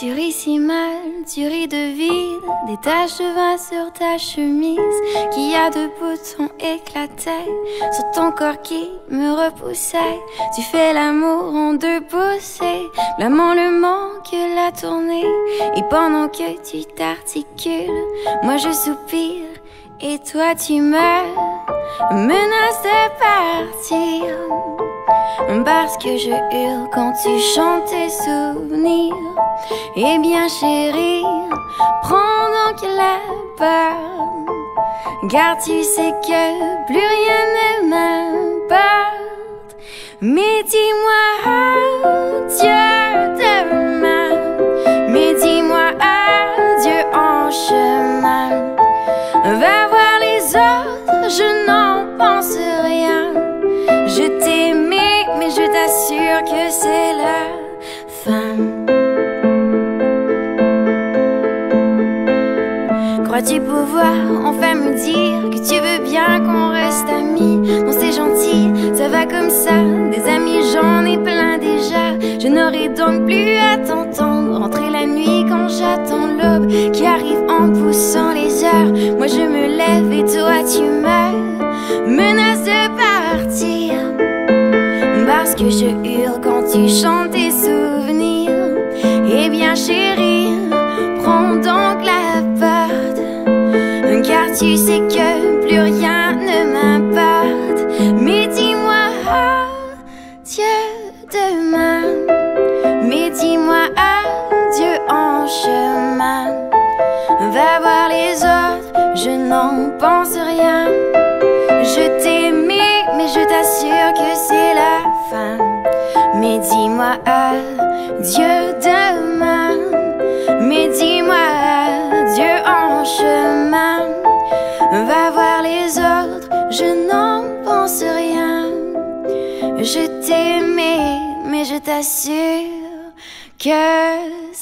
Tu ris si mal, tu ris de vide, des taches de vin sur ta chemise, qui a de boutons éclatés sur ton corps qui me repoussait. Tu fais l'amour en deux poussées, blâmant le manque, la tournée, et pendant que tu t'articules, moi je soupire, et toi tu meurs, menace de partir. Parce que je hurle quand tu chantes tes souvenirs. Eh bien, chérie, prends donc la peur. Car tu sais que plus rien ne m'importe. Mais dis-moi adieu demain. Mais dis-moi adieu en chemin. Va voir les autres, que c'est la fin. Crois-tu pouvoir enfin me dire que tu veux bien qu'on reste amis? Non, c'est gentil, ça va comme ça. Des amis, j'en ai plein déjà. Je n'aurai donc plus à t'entendre rentrer la nuit quand j'attends l'aube qui arrive en poussant les heures. Moi, je me lève et toi, tu meurs. Menace de parce que je hurle quand tu chantes tes souvenirs. Eh bien, chérie, prends donc la porte car tu sais que plus rien ne m'importe. Mais dis-moi adieu demain, mais dis-moi adieu en chemin. Va voir les Mais dis-moi adieu demain, mais dis-moi adieu en chemin. Va voir les autres, je n'en pense rien. Je t'aimais, mais je t'assure que